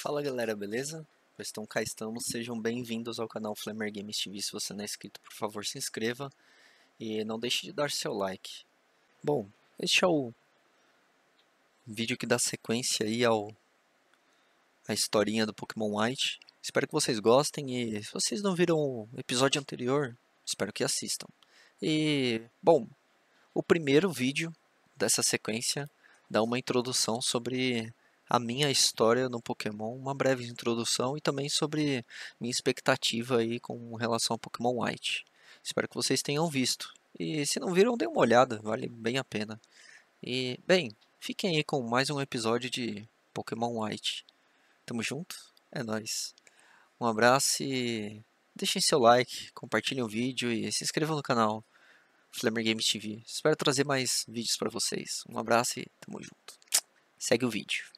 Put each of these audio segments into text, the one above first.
Fala galera, beleza? Pois então cá estamos, sejam bem-vindos ao canal Flamer Games TV. Se você não é inscrito, por favor se inscreva e não deixe de dar seu like. Bom, este é o vídeo que dá sequência aí ao a historinha do Pokémon White. Espero que vocês gostem e se vocês não viram o episódio anterior, espero que assistam. E, bom, o primeiro vídeo dessa sequência dá uma introdução sobre a minha história no Pokémon, uma breve introdução e também sobre minha expectativa aí com relação ao Pokémon White. Espero que vocês tenham visto. E se não viram, dê uma olhada, vale bem a pena. E, bem, fiquem aí com mais um episódio de Pokémon White. Tamo junto? É nóis. Um abraço e deixem seu like, compartilhem o vídeo e se inscrevam no canal Flamer Games TV. Espero trazer mais vídeos para vocês. Um abraço e tamo junto. Segue o vídeo.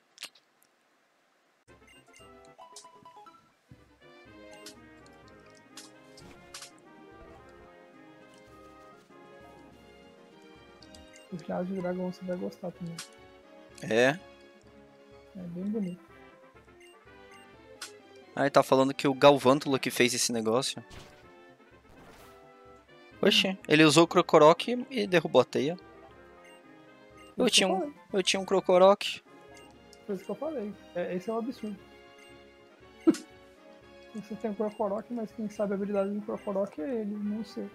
O Jazz de Dragão você vai gostar também. É. É bem bonito. Ah, ele tá falando que o Galvântula que fez esse negócio. Oxi, ele usou o Crocorock e derrubou a teia. Eu que tinha um, falei. eu tinha um Crocorock. Foi isso que eu falei. É, esse é um absurdo. Você tem o Crocorock, mas quem sabe a habilidade do Crocorock é ele, não sei.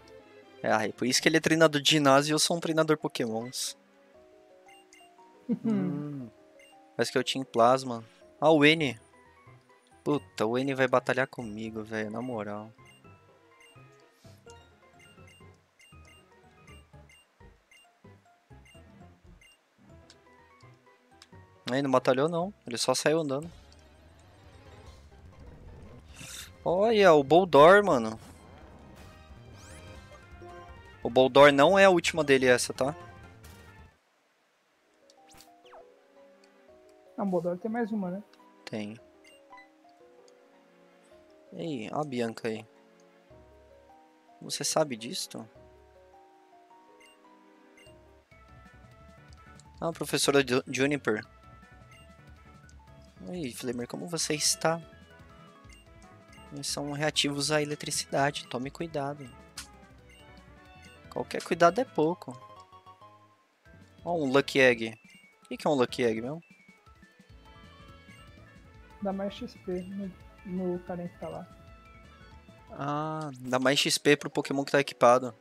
É, ai, por isso que ele é treinador de ginásio e eu sou um treinador Pokémons. Hum. Parece que eu tinha plasma. Ah, o N. Puta, o N vai batalhar comigo, velho, na moral. Aí, não batalhou não, ele só saiu andando. Olha, o Boldor, mano. O Boldor não é a última dele essa, tá? Ah, o Bodor tem mais uma, né? Tem. E aí, ó a Bianca aí. Você sabe disto? Ah, professora Ju- Juniper. Oi, Flamer, como você está? Eles são reativos à eletricidade, tome cuidado. Qualquer cuidado é pouco. Ó, um Lucky Egg. O que é um Lucky Egg mesmo? Dá mais XP no, no carinha que tá lá. Ah, dá mais XP pro Pokémon que tá equipado.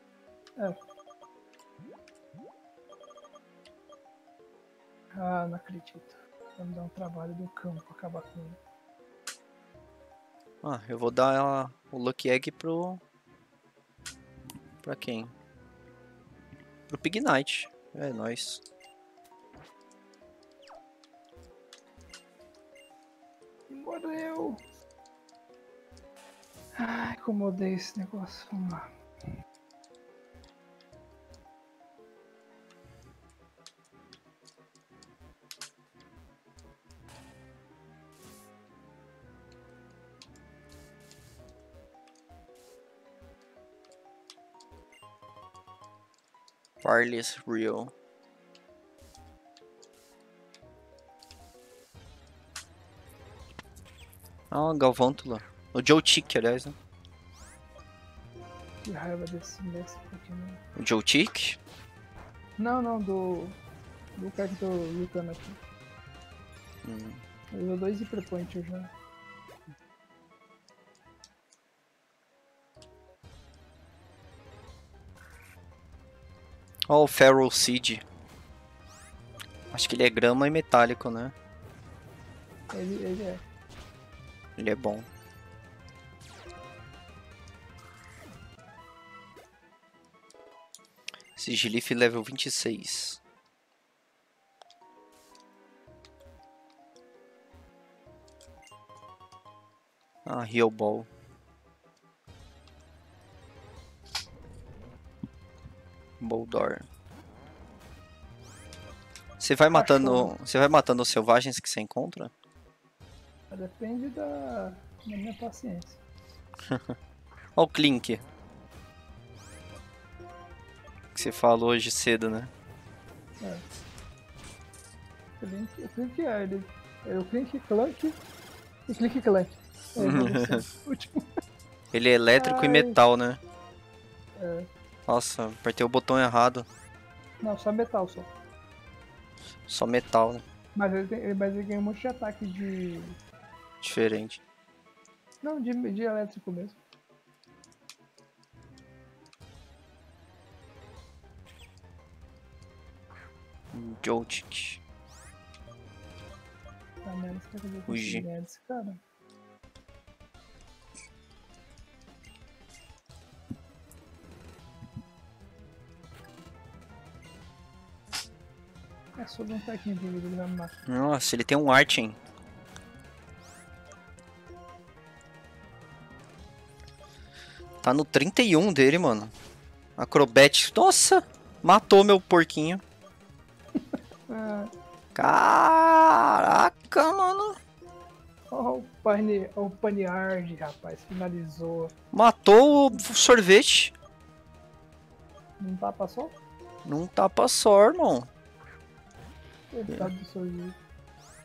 Ah, não acredito. Me dar um trabalho do cão pra acabar com ele. Ah, eu vou dar o Lucky Egg pro. Pra quem? Pro Pignite. É nóis. Morreu! Ai, como odeio esse negócio. Vamos lá. Parley's Real. Ah, o Galvântula. O Joe Tick, aliás, né? Que raiva desse mestre Pokémon. O Joe Tick? Não, não, do. Do cara que eu tô lutando aqui. Hum. Eu usou dois Hyper Point já. Ó, o Feral Seed. Acho que ele é grama e metálico, né? Ele, ele é. Ele é bom. Sigilif level 26. Ah, Heal Ball. Boldor. Você vai matando, você vai matando os selvagens que você encontra? Depende da, da minha paciência. Ó o Clink. Que você falou hoje cedo, né? É. O Link, o Clink é ele. É o Clink Clank E clique clack. É. Último. Ele é elétrico e Ai. metal, né? É. Nossa, apertei o botão errado. Não, só metal só. Só metal, né? Mas ele, tem, mas ele ganha um monte de ataque de. Diferente. Não, de, de elétrico mesmo. Ganhar desse cara? É só dar um taquinho de vida, ele vai me matar. Nossa, ele tem um Archen. Tá no 31 dele, mano. Acrobatics. Nossa! Matou meu porquinho. Caraca, mano. ó, o, pane, o Paniard, rapaz, finalizou. Matou o sorvete. Não tá, passou? Não tapa só, irmão. Coitado do sorvete.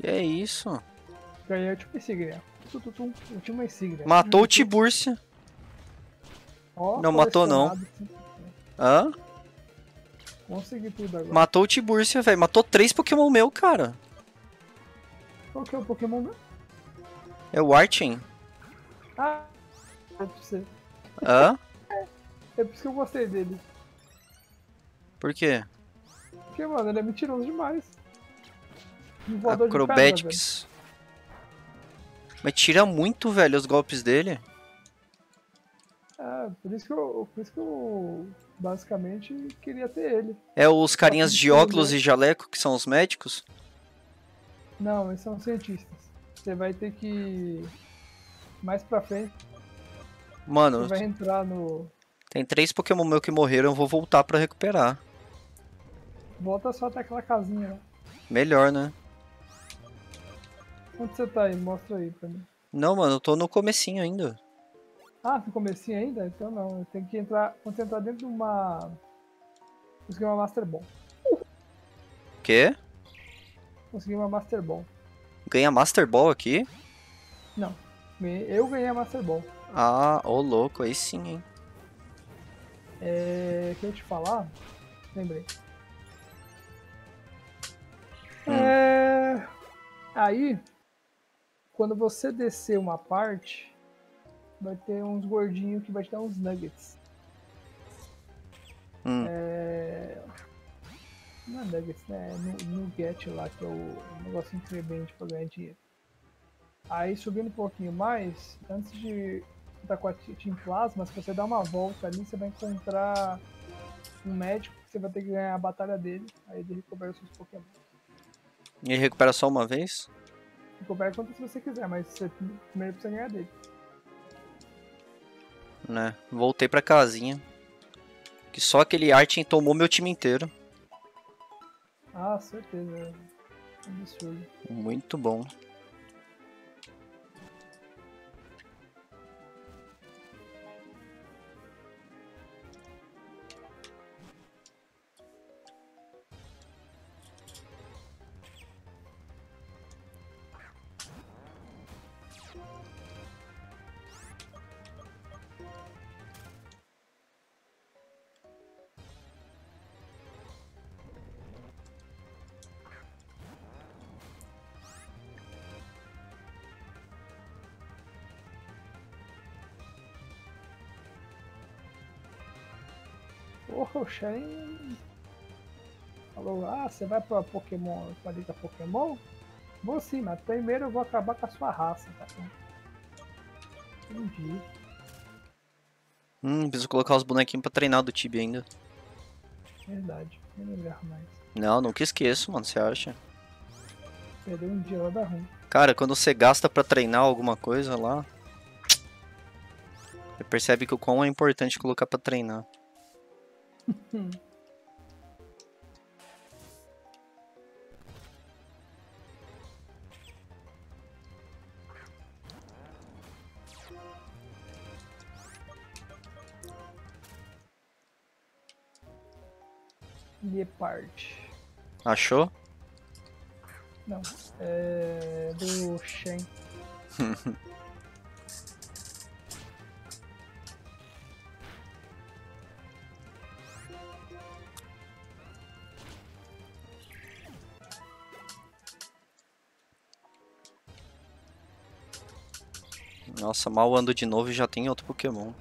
E é isso. Ganhei a última insígnia. Tututum, última insígnia. Matou o Tiburcia. Ó, Não matou, não. Hã? Consegui tudo agora. Matou o Tiburcia, velho. Matou três Pokémon meu, cara. Qual que é o Pokémon meu? É o Archen. Ah, é pra você. Hã? É por isso que eu gostei dele. Por quê? Porque, mano, ele é mentiroso demais. Voador Acrobatics. Mas tira muito, velho, os golpes dele. É, por isso que eu, por isso que eu basicamente queria ter ele. É os carinhas de óculos né? e jaleco, que são os médicos. Não, eles são cientistas. Você vai ter que mais pra frente, Mano, você vai entrar no tem três Pokémon meu que morreram, eu vou voltar pra recuperar. volta só até aquela casinha lá. Melhor, né? Onde você tá aí? Mostra aí pra mim. Não, mano, eu tô no comecinho ainda. Ah, no comecinho ainda? Então não, eu tenho que entrar, quando você entrar dentro de uma Consegui uma Master Ball. Quê? Consegui uma Master Ball. Ganha Master Ball aqui? Não. Eu ganhei a Master Ball. Ah, ô louco, aí sim, hein? É. Que eu te falar? Lembrei. Hum. É. Aí, quando você descer uma parte, vai ter uns gordinhos que vai te dar uns nuggets. Hum. É. Não é nuggets, né? É nu- nugget lá, que é o negocinho increbente pra ganhar dinheiro. Aí subindo um pouquinho mais, antes de estar com a Team Plasma, se você dá uma volta ali, você vai encontrar um médico que você vai ter que ganhar a batalha dele, aí ele recupera os seus Pokémon. E recupera só uma vez? Recupera quanto se você quiser, mas você primeiro precisa ganhar dele. Né? Voltei pra casinha. Que só aquele Artin tomou meu time inteiro. Ah, certeza. Absurdo. Muito bom. O Shen falou, ah, você vai pra Pokémon, pra Liga Pokémon? Vou sim, mas primeiro eu vou acabar com a sua raça, tá bom? Entendi. Hum, preciso colocar os bonequinhos pra treinar do Tibia ainda. Verdade, lembrar mais. Não, nunca esqueço, mano, você acha? Perdeu um dia lá da ruim. Cara, quando você gasta pra treinar alguma coisa lá, você percebe que o quão é importante colocar pra treinar. Leopard. Achou? Não, é do Shen. Nossa, mal ando de novo e já tem outro Pokémon.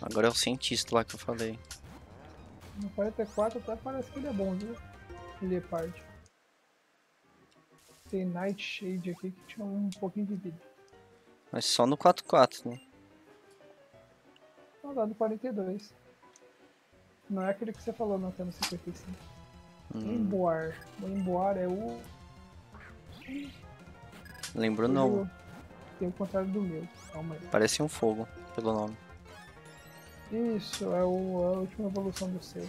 Agora é o cientista lá que eu falei. No 44 até parece que ele é bom, viu? Ele é parte. Tem Nightshade aqui que tinha um pouquinho de vida. Mas só no 4-4, né? No 42. Não é aquele que você falou, não, é no 55. Hum, Emboar. O Emboar é o. lembro não. Tem o contrário do meu. Calma aí. Parece um fogo, pelo nome. Isso, é o, a última evolução do seu.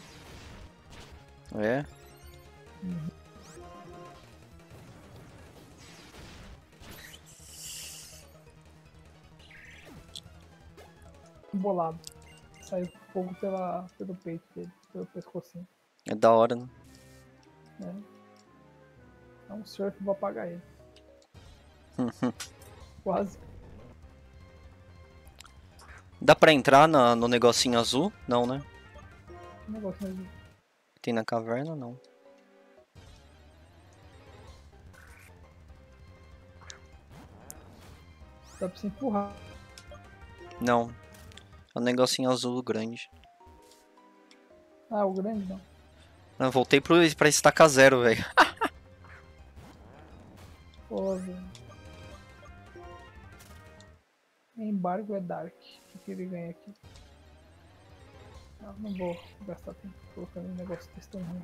É? Embolado. Saiu fogo pela, pelo peito dele, pelo pescocinho. É da hora, né? Né? É um surf, vou apagar ele. Quase. Dá pra entrar na- no negocinho azul? Não, né? Que negócio mesmo. Tem na caverna? Não. Dá pra se empurrar. Não. É um negocinho azul grande. Ah, o grande não. Eu voltei pro, pra estaca zero, velho. Pô, velho. Embargo é Dark. O que, que ele ganha aqui? Ah, não vou gastar tempo colocando um negócio desse tão ruim.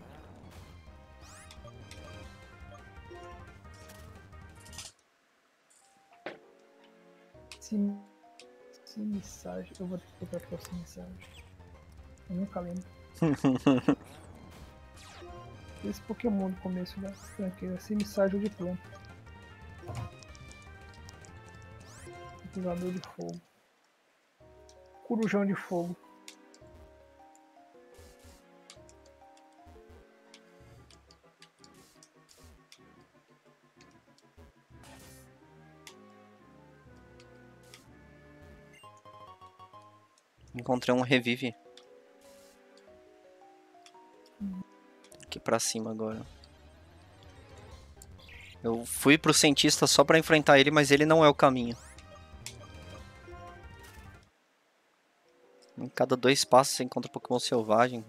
Sim. Simissage. Eu vou ter que procurar aqui o Simissage. Eu nunca lembro. Esse Pokémon no começo da franquia. Simissage de planta. Utilizador de fogo. Corujão de fogo. Encontrei um revive. Aqui pra cima agora. Eu fui pro cientista só pra enfrentar ele, mas ele não é o caminho. Em cada dois passos você encontra Pokémon selvagem.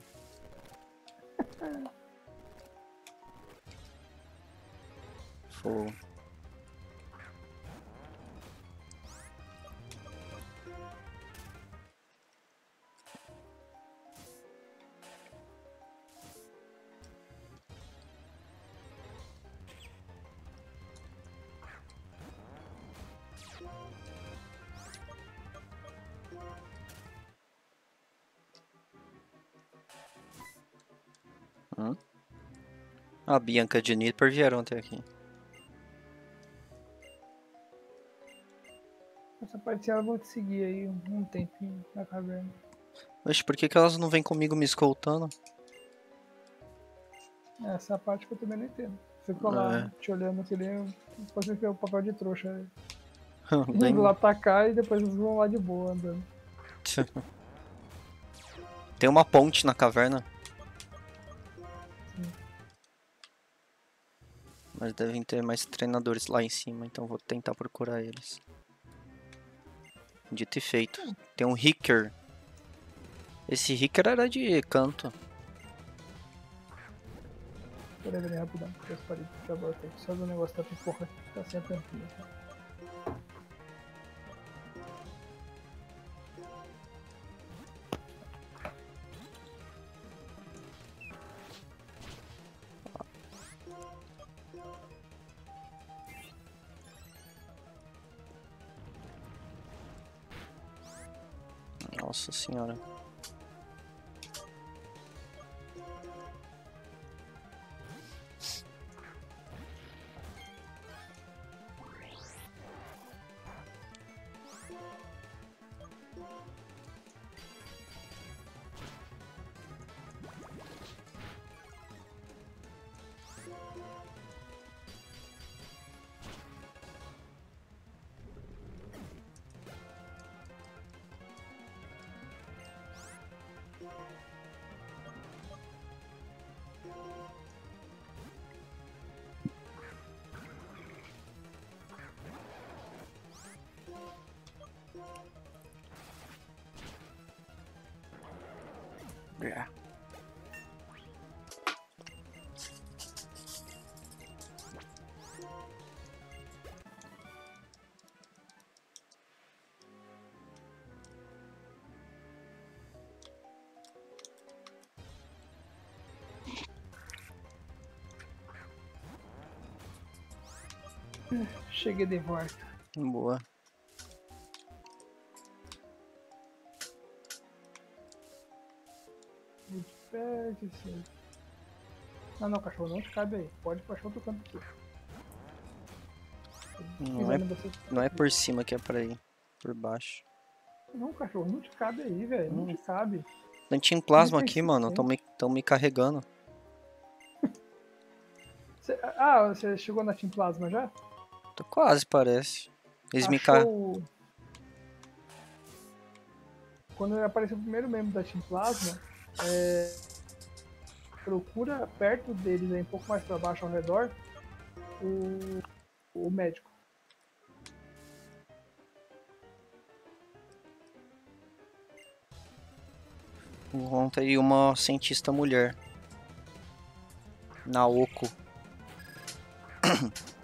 A Bianca de Nipper vieram até aqui. Essa parte ela vou te seguir aí um, um tempinho na caverna. Oxe, por que, que elas não vêm comigo me escoltando? Essa parte que eu também não entendo. Ficou lá É. te olhando você é o papel de trouxa. né? Nem- Indo lá atacar e depois eles vão lá de boa andando. Tem uma ponte na caverna. Mas devem ter mais treinadores lá em cima, então vou tentar procurar eles. Dito e feito. Tem um Hicker. Esse Hicker era de canto. Peraí, rapidão. Já parei, já voltei. Só do negócio da pipoca tá sem a senhora. Cheguei de volta. Boa. Perto, assim. Não, não, cachorro, não te cabe aí. Pode ir pra outro canto aqui. Não é, não é por cima que é pra ir. Por baixo. Não, cachorro, não te cabe aí, velho. Não Hum. te cabe. Não tinha plasma aqui, mano. sim. Tão me, tão me carregando. Cê- ah, você chegou na Team Plasma já? Tô quase, parece. Eles me car... Achou... Quando apareceu o primeiro membro da Team Plasma, é, procura perto deles, aí, um pouco mais pra baixo ao redor, o, o médico. Ontem uma cientista mulher. Naoko.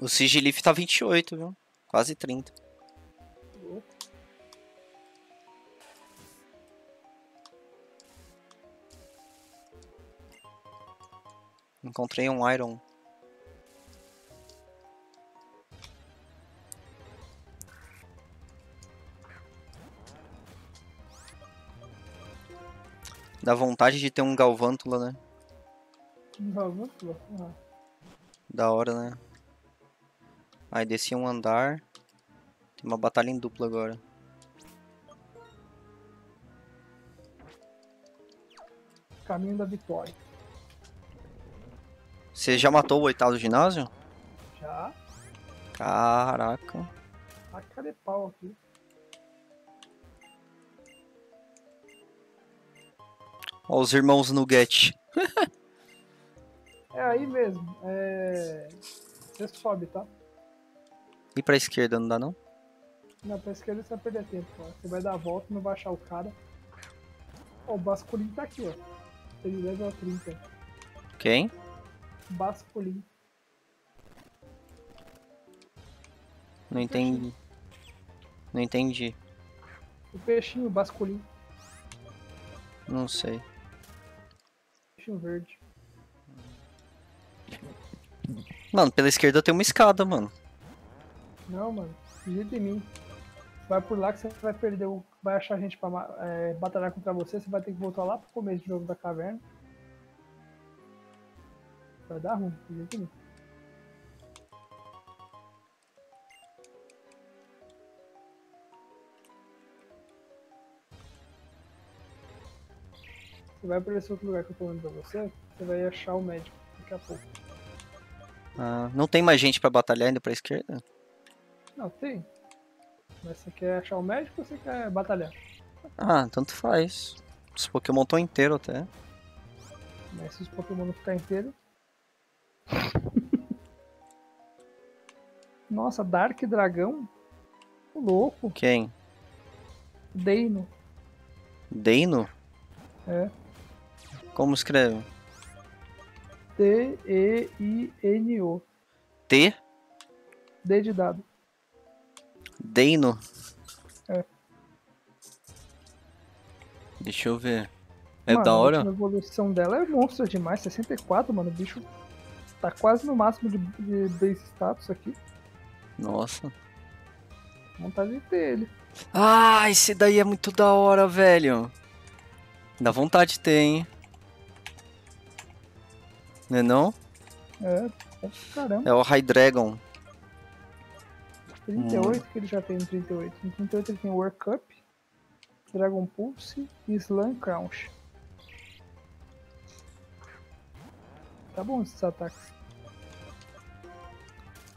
O Sigilif tá 28, viu? Quase 30. Encontrei um Iron. Dá vontade de ter um Galvântula, né? Não, não. Da hora, né? Aí desci um andar. Tem uma batalha em dupla agora. Caminho da vitória. Você já matou o oitavo ginásio? Já, Caraca. taca de pau aqui. Ó, os irmãos Nugget. É aí mesmo. É... Você sobe, tá? E pra esquerda, não dá não? Não, pra esquerda você vai perder tempo, cara. Você vai dar a volta, não vai achar o cara. Ó, o Basculin tá aqui, ó. Ele level 30. Quem? Basculin. Não entendi. Não entendi. O peixinho, Basculin. Não sei. Peixinho verde. Mano, pela esquerda tem uma escada, mano. Não, mano. Acredita em mim. Vai por lá que você vai perder o. Vai achar gente pra é, batalhar contra você. Você vai ter que voltar lá pro começo do jogo da caverna. Vai dar ruim, acredita em mim. Você vai por esse outro lugar que eu tô falando pra você, você vai achar o médico daqui a pouco. Ah, não tem mais gente pra batalhar ainda pra esquerda? Não, tem. Mas você quer achar o médico ou você quer batalhar? Ah, tanto faz. Os Pokémon estão inteiros até. Mas se os Pokémon não ficar inteiros. Nossa, Dark Dragão? Ô, louco. Quem? Deino. Deino? É. Como escreve? D-E-I-N-O. T? D de dado. Deino? É. Deixa eu ver. É Mano, da A hora? última evolução dela é monstro demais. 64, mano. O bicho tá quase no máximo de, de base status aqui. Nossa. Vontade de ter ele. Ah, esse daí é muito da hora, velho. Dá vontade de ter, hein? Não é não? É, é caramba. É o High Dragon. 38 que ele já tem no 38. No 38 ele tem World Cup, Dragon Pulse e Slam Crunch. Tá bom esses ataques.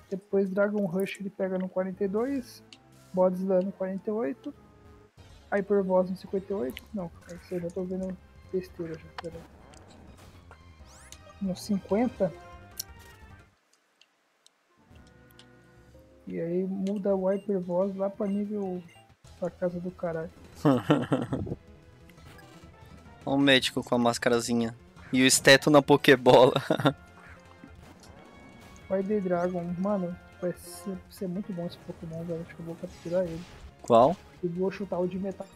Depois Dragon Rush ele pega no 42, Body Slam no 48, Hyper Boss no 58. Não, eu já tô vendo besteira já, peraí. No 50. E aí muda o Hyper Boss lá pra nível pra casa do caralho. Olha o médico com a máscarazinha. E o esteto na Pokébola. Vai The Dragon, mano, vai ser, ser muito bom esse Pokémon, velho. Acho que eu vou capturar ele. Qual? E vou chutar o de metal.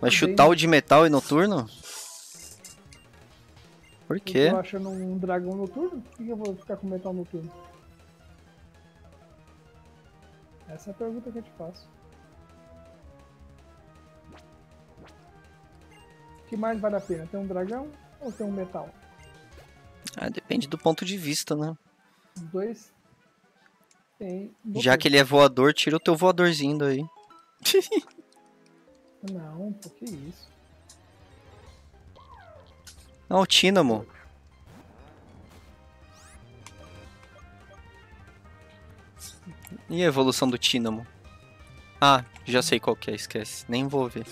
Vai chutar o de metal e noturno? Por quê? Eu tô achando um dragão noturno? Por que eu vou ficar com metal noturno? Essa é a pergunta que eu te faço. O que mais vale a pena? Ter um dragão ou ter um metal? Ah, depende do ponto de vista, né? Os dois tem. Já que ele é voador, tira o teu voadorzinho daí. Não, por que isso? Ah, o Tínamo. E a evolução do Tínamo? Ah, já sei qual que é, esquece. Nem vou ver.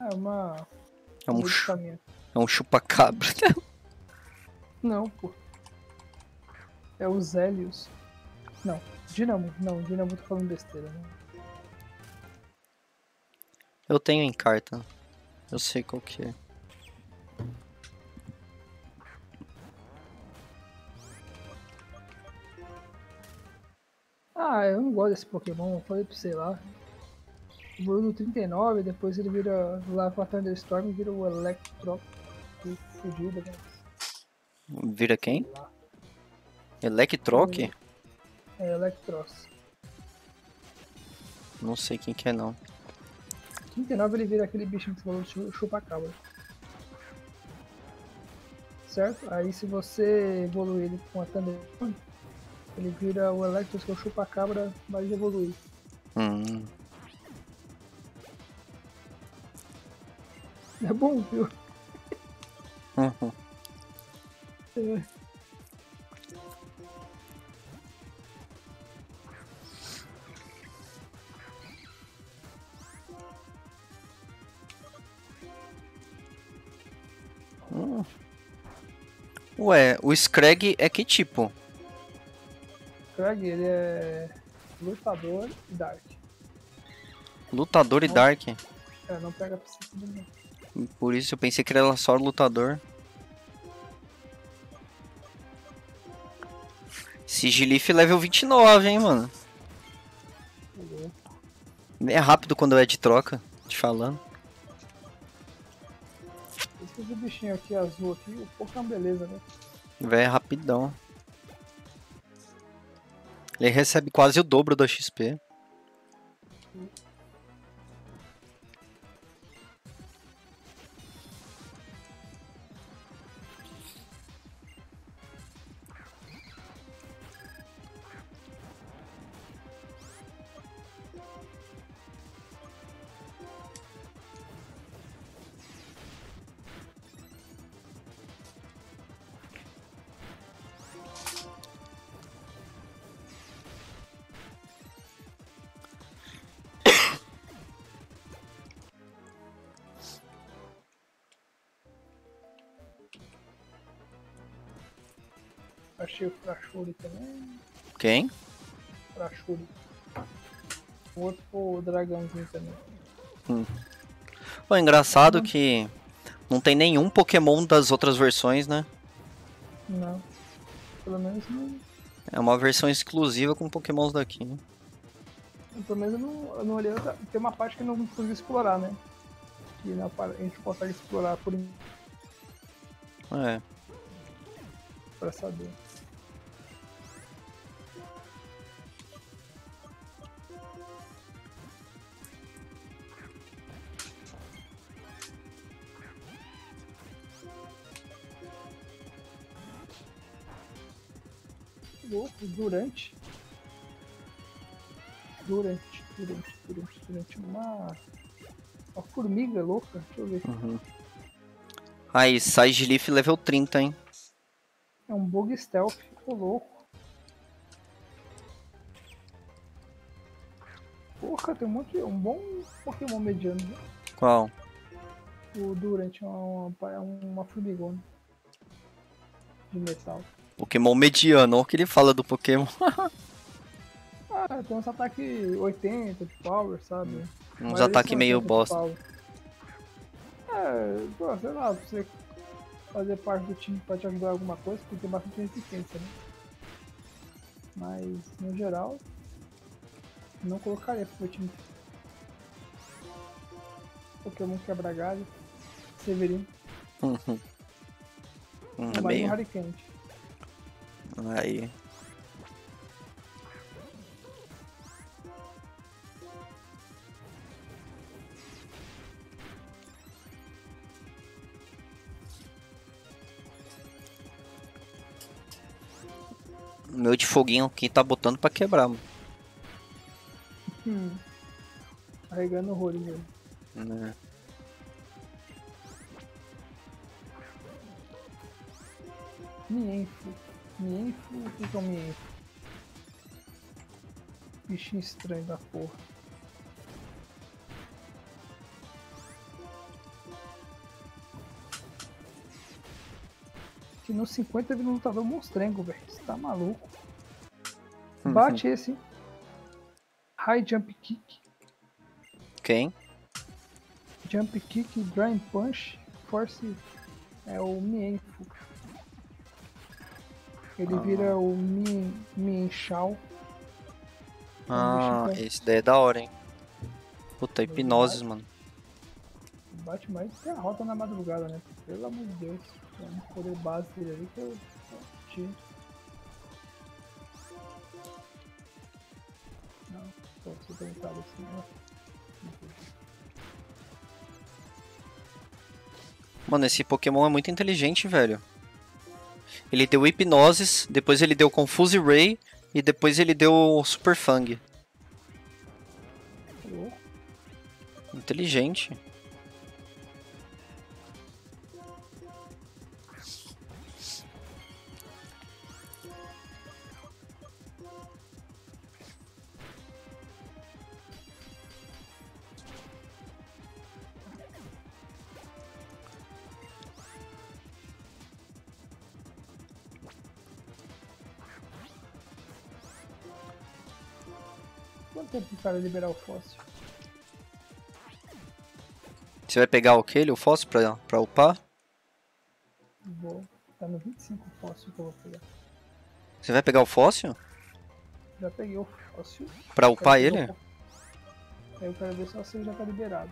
É uma. É um, chu é um chupa-cabra. Não, pô. É os Hélios. Não, Dinamo. Não, Dinamo tô falando besteira, né? Eu tenho em carta. Eu sei qual que é. Ah, eu não gosto desse Pokémon, falei pra você lá. O Bruno 39, depois ele vira lá com a Thunderstorm e vira o Electro. Fudido, né? Vira quem? Electroque? É Electros. Não sei quem que é não. 39 ele vira aquele bichinho que você falou, chu- chupa-cabra. Certo? Aí se você evoluir ele com a Thunderstorm, ele vira o Electros, que é o chupa-cabra mais evoluído. Hum. É bom, viu? Uhum. É. Hum. Ué, o Scrag é que tipo? Ele é lutador e dark. Lutador e Dark. É, não pega psíquico nenhum. Por isso eu pensei que ele era só lutador. Sigilif level 29, hein, mano. É rápido quando é de troca, te falando. Esse bichinho aqui azul aqui, o pouco é uma beleza, né? Véi, é rapidão. Ele recebe quase o dobro da XP. Achei o Frachuri também. Quem? Frachuri. O outro foi o dragãozinho também. Pô, engraçado que não tem nenhum Pokémon das outras versões, né? Não. Pelo menos não. É uma versão exclusiva com Pokémons daqui. né? Pelo menos eu não, eu não olhei. outra- Tem uma parte que eu não consegui explorar, né? Que na a gente consegue explorar por É. pra saber. Durante. Durante, durante, durante, durante. Uma. Uma formiga louca. Deixa eu ver. Uhum. Aí, Side Leaf level 30, hein? É um bug stealth. Ô louco. Porra, tem um monte. Um bom Pokémon mediano. Né? Qual? O Durant é uma, uma, uma formigona. De metal. Pokémon mediano, olha o que ele fala do Pokémon. ah, tem uns ataques 80 de power, sabe? Uns ataques meio bosta. É, pô, sei lá, pra você fazer parte do time pra te ajudar em alguma coisa, porque tem bastante resistência, né? Mas, no geral, não colocaria pro meu time. Pokémon quebra galho, Severino. Uhum. Hum, é meio... Harikante. Aí. Meu de foguinho quem tá botando pra quebrar, mano. Hum. Carregando horrores mesmo. Né. Mienfo. Mienfo? O que é um Mienfo? Bichinho estranho da porra. Que no 50 ele lutador monstrengo, velho. Você tá maluco. Uhum. Bate esse. High Jump Kick. Quem? Jump Kick, Drawing Punch, Force. É o Mienfo. Ele ah. vira o Min, Min Shao. Ah, esse daí é da hora, hein? Puta, hipnose, mano. Bate mais que a rota na madrugada, né? Pelo amor de Deus. É um poder base dele ali que eu tiro. Não, tô suplementado assim, ó. Mano, esse Pokémon é muito inteligente, velho. Ele deu Hipnosis, depois ele deu Confuse Ray e depois ele deu Super Fang. Inteligente. Tempo cara liberar o fóssil? Você vai pegar aquele, o fóssil, pra, pra upar? Vou. Tá no 25 fóssil que eu vou pegar. Você vai pegar o fóssil? Já peguei o fóssil. Pra upar ele? Aí eu quero ver se você já tá liberado.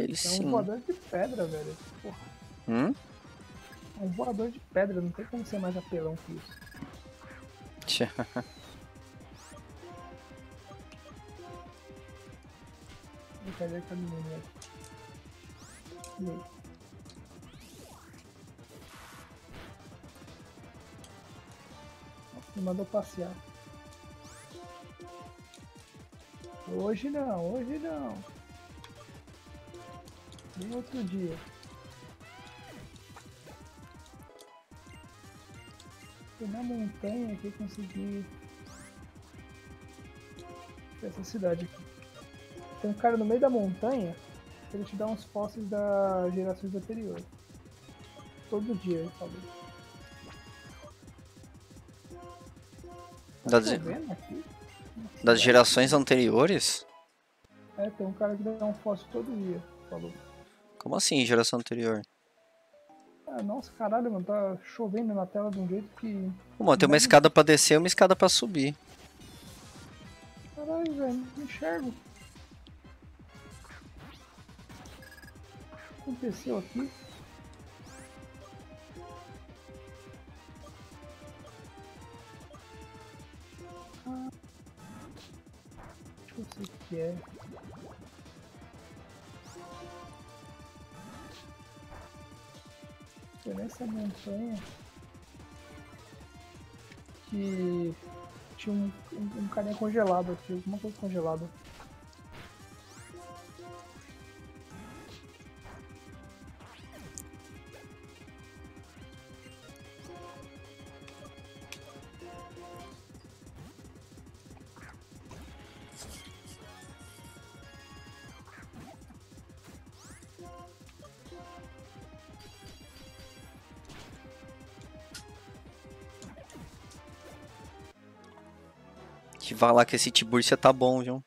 Ele é sim. um voador de pedra, velho. Porra. Hum? É um voador de pedra, não tem como ser mais apelão que isso. Tchau. Cadê a menina, velho? Me mandou passear. Hoje não, hoje não. Nem outro dia. Fui na montanha que eu consegui essa cidade aqui. Tem um cara no meio da montanha, ele te dá uns fósseis das gerações anteriores. Todo dia ele falou. Das, das gerações anteriores? É, tem um cara que dá um fóssil todo dia, falou. Como assim, geração anterior? Ah, nossa, caralho, mano, tá chovendo na tela de um jeito que. Pô, mano, tem uma escada pra descer e uma escada pra subir. Caralho, velho, não enxergo. O que aconteceu aqui? Ah. Deixa eu ver o que é. Foi nessa montanha que tinha um, um, um carinha congelado aqui, alguma coisa congelada. Vai lá que esse Tiburcia tá bom, viu?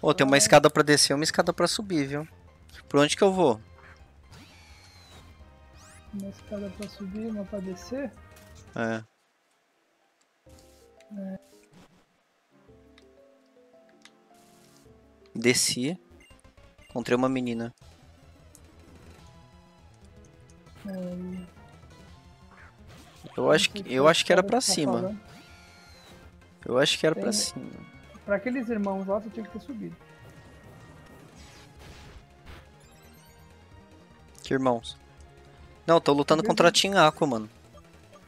Ô, tem uma escada pra descer e uma escada pra subir, viu? Por onde que eu vou? Uma escada pra subir, uma pra descer. É. Desci. Encontrei uma menina. É, Eu acho que, eu acho que era pra Tá cima. falando. Eu acho que era pra Tem- cima. Pra aqueles irmãos lá, você tinha que ter subido. Que irmãos? Não, tô lutando contra a Team Aqua, mano.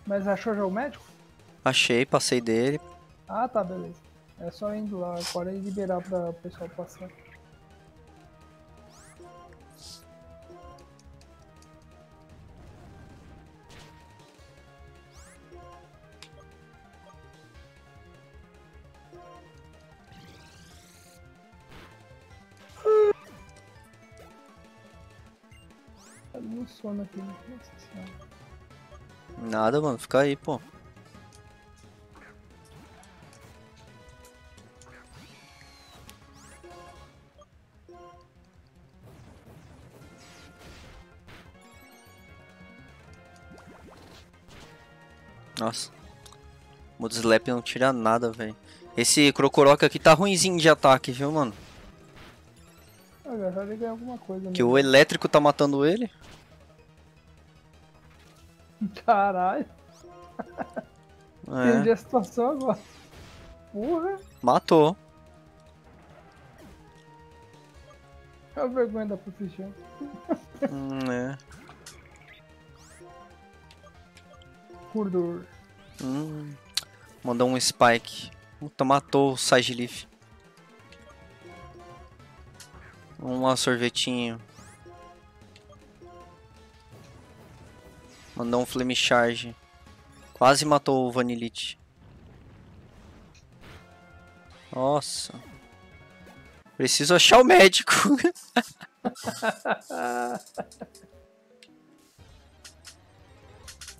Mas achou já o médico? Achei, passei dele. Ah, tá, beleza. É só indo lá agora e liberar pra o pessoal passar. Sono aqui, né? Nossa senhora. Nada, mano. Fica aí, pô. Nossa. O Slap não tira nada, velho. Esse Crocoroca aqui tá ruimzinho de ataque, viu, mano? Olha, já ganhar alguma coisa. Que né? o elétrico tá matando ele. Caralho, entendi É, a situação agora. Porra, matou. é a vergonha da profissão. Hum, é. Curdor. Hum, mandou um spike. Puta, matou o Sagilif. Um sorvetinho. Mandou um flame charge. Quase matou o Vanillite. Nossa. Preciso achar o médico.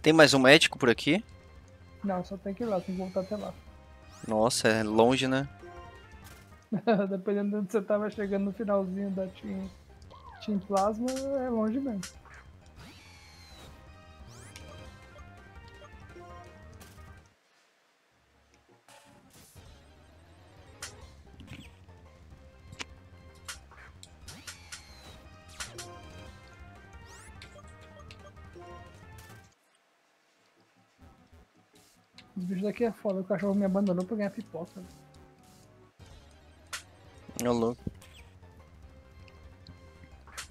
Tem mais um médico por aqui? Não, só tem que ir lá, tem que voltar até lá. Nossa, é longe, né? Dependendo de onde você tava chegando no finalzinho da Team, team Plasma, é longe mesmo. Daqui é foda, o cachorro me abandonou pra ganhar pipoca. Ô louco.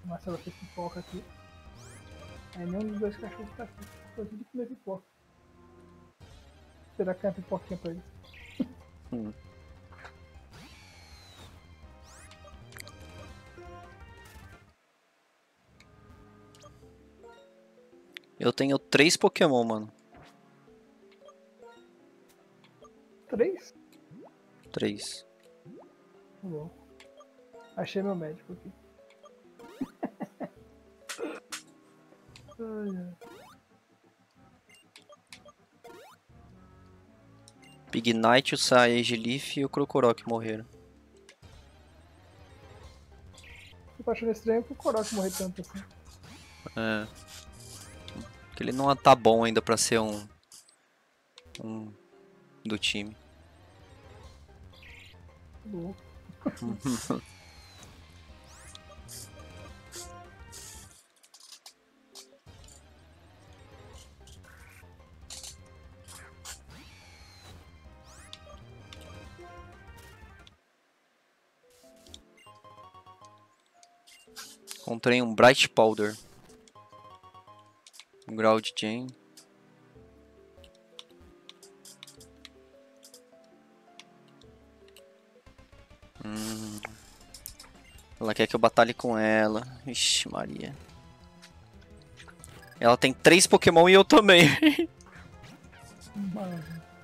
O Marcelo fez pipoca aqui. Aí nenhum dos dois cachorros tá aqui. Foi tudo comer pipoca. Será que é uma pipoquinha pra eles? Eu tenho três Pokémon, mano. Três? Três. Tá bom. Achei meu médico aqui. Pignite, o Saegilif e o Krokorok morreram. Eu tô achando estranho que o Korok morrer tanto assim. É. Que ele não tá bom ainda pra ser um. Um. Do time. Encontrei um Bright Powder. Ground Chain. Hum. Ela quer que eu batalhe com ela. Ixi, Maria. Ela tem três Pokémon e eu também. Mano,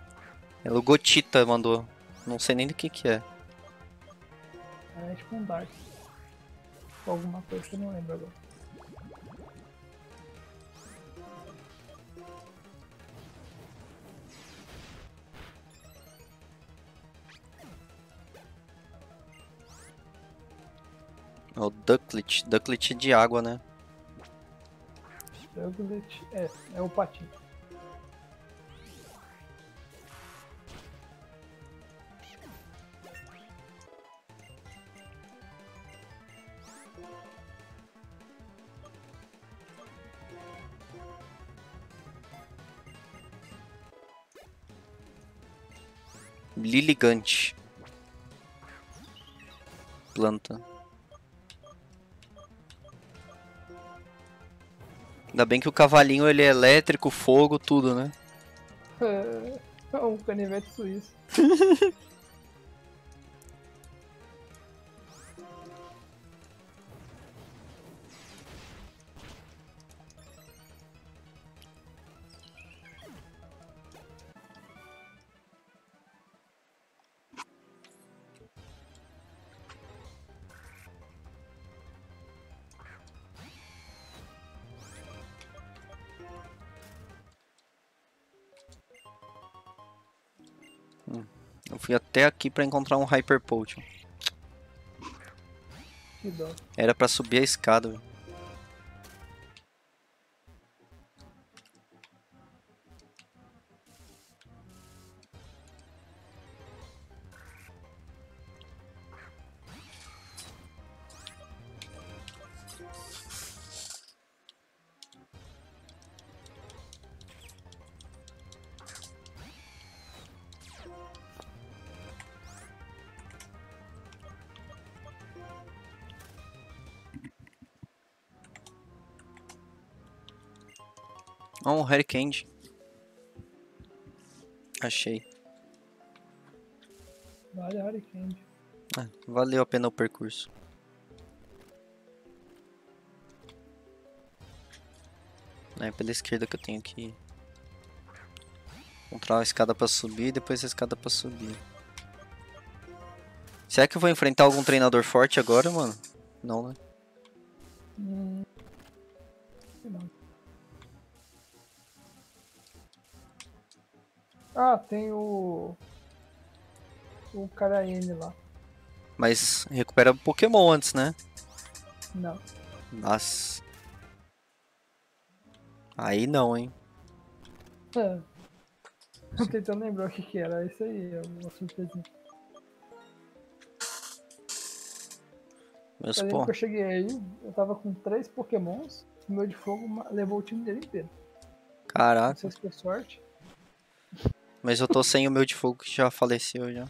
Ela, o Gotita mandou. Não sei nem do que que é. é tipo um Dark. Alguma coisa que eu não lembro agora. É o Ducklet. Ducklet de água, né? Douglet, é, é o patinho. Liligante. Planta. Ainda bem que o cavalinho ele é elétrico, fogo, tudo, né? É um canivete suíço. Eu fui até aqui pra encontrar um Hyper Potion. Era pra subir a escada. velho. Harry Candy. Achei. Vale Harry Candy. Ah, valeu a pena o percurso. É pela esquerda que eu tenho que ir. Encontrar uma escada pra subir e depois a escada pra subir. Será que eu vou enfrentar algum treinador forte agora, mano? Não, né? Tem o. O Karaene lá. Mas recupera Pokémon antes, né? Não. Nossa. Aí não, hein? É. Tô tentando lembrar o que que era. Isso aí, é uma surpresinha. Meus Eu lembro pô. que eu cheguei aí, eu tava com três pokémons, o meu de fogo levou o time dele inteiro. Não Caraca. sei se foi sorte. Mas eu tô sem o meu de fogo que já faleceu já.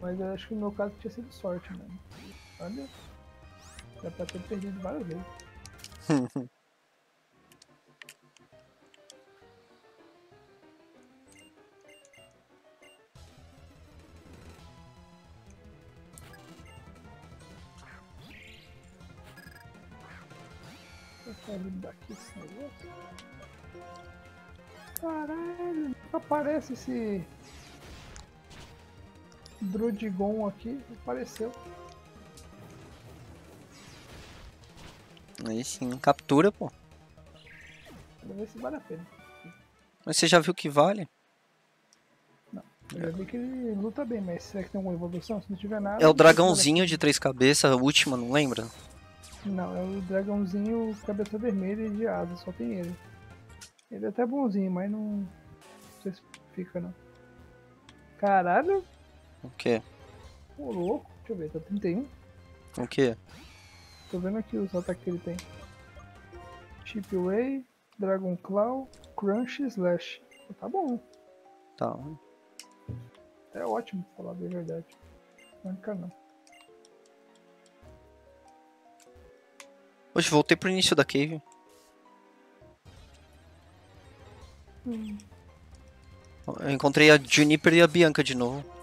Mas eu acho que no meu caso tinha sido sorte, mano. Olha. Dá pra ter perdido várias vezes. Eu limpar aqui esse negócio. Caralho, aparece esse. Drudigon aqui, apareceu. Aí sim, captura, pô. Quero ver se vale a pena. Mas você já viu que vale? Eu já vi que ele luta bem, mas será que tem alguma evolução? Se não tiver nada. É o não dragãozinho de três cabeças, a última, não lembra? Não, é o dragãozinho cabeça vermelha e de asa, só tem ele. Ele é até bonzinho, mas não. Não sei se fica não. Caralho, O quê? ô louco. Deixa eu ver, tá 31. O quê? Tô vendo aqui os ataques que ele tem. Chip Way, Dragon Claw, Crunch Slash. Tá bom. Tá. É ótimo, pra falar bem a verdade. Não fica não. Hoje voltei pro início da cave. Hum. Eu encontrei a Juniper e a Bianca de novo.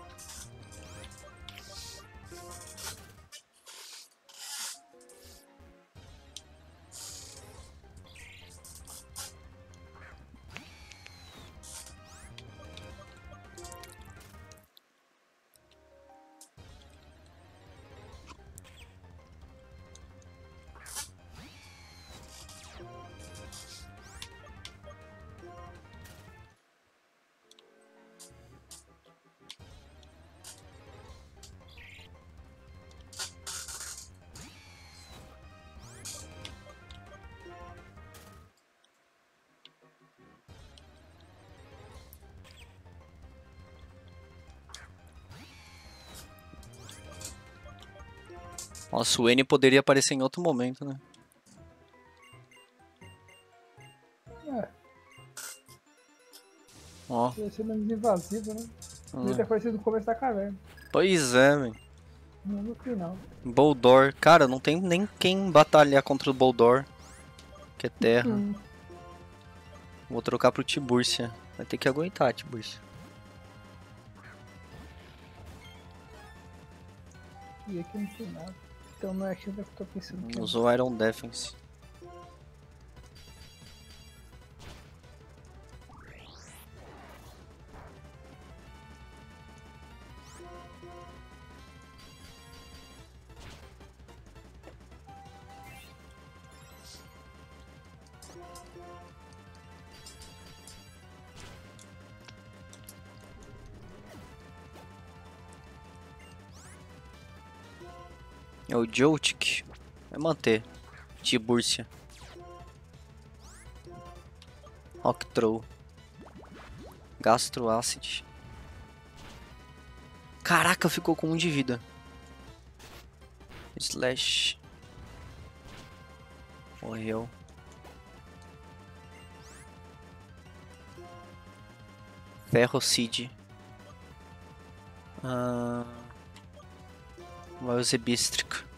Nossa, o N poderia aparecer em outro momento, né? É, Ó. ia ser menos invasivo, né? Podia ah. ter aparecido no começo da caverna. Pois é, velho. Não no final. Boldor. Cara, não tem nem quem batalhar contra o Boldor. Que é terra. Hum. Vou trocar pro Tiburcia. Vai ter que aguentar, Tiburcia. E aqui não tem nada. Então não é aquilo que eu tô pensando é. Usou Iron Defense. O Joltik. Vai manter. Tiburcia. Octrow. Gastroacid. Caraca, ficou com um de vida. Slash. Morreu. Ferrocid. Ah... Vai o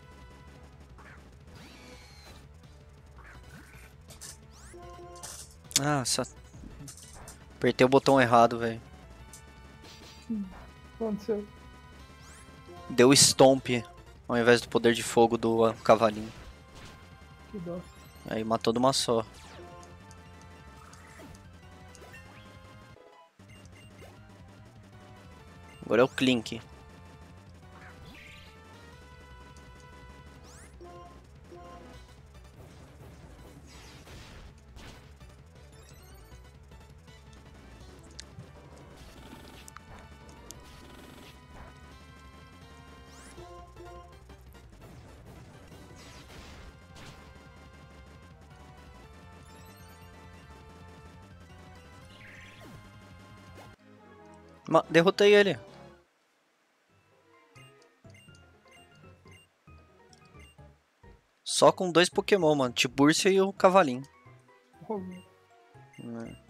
Ah, só... Apertei o botão errado, velho. Aconteceu? Deu Stomp ao invés do poder de fogo do cavalinho. Que dó. Aí matou de uma só. Agora é o Clink. Ma- Derrotei ele. Só com dois Pokémon, mano. Tiburcia e o Cavalinho. É.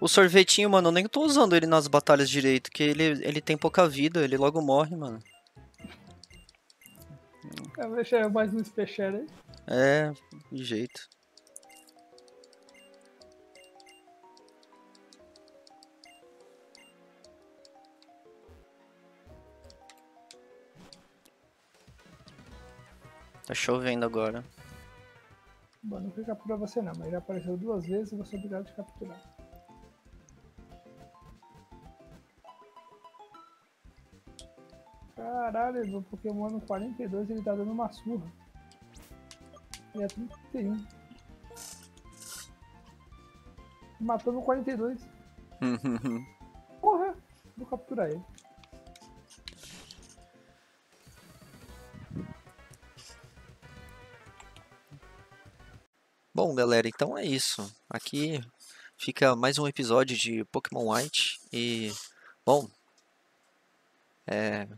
O sorvetinho, mano, eu nem tô usando ele nas batalhas direito, que ele, ele tem pouca vida, ele logo morre, mano. Eu deixar mais um special aí. É, de jeito. Tá chovendo agora. Bom, não fui capturar você não, mas já apareceu duas vezes e você é obrigado a capturar. Caralho, o Pokémon no 42 ele tá dando uma surra. Ele é 31. Matou no 42. Porra! Vou capturar ele. Bom, galera, então é isso. Aqui fica mais um episódio de Pokémon White e, bom, é,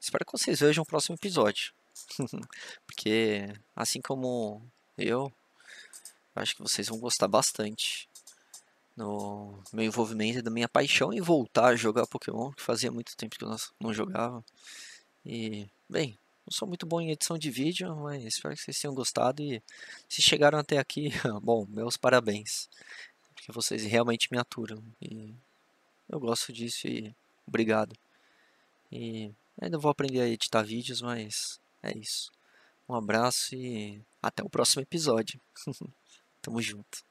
espero que vocês vejam o próximo episódio, porque assim como eu, acho que vocês vão gostar bastante no meu envolvimento e da minha paixão em voltar a jogar Pokémon, que fazia muito tempo que eu não- jogava. E, bem, não sou muito bom em edição de vídeo, mas espero que vocês tenham gostado e se chegaram até aqui, bom, meus parabéns. que vocês realmente me aturam. E eu gosto disso e obrigado. E ainda vou aprender a editar vídeos, mas é isso. Um abraço e até o próximo episódio. Tamo junto.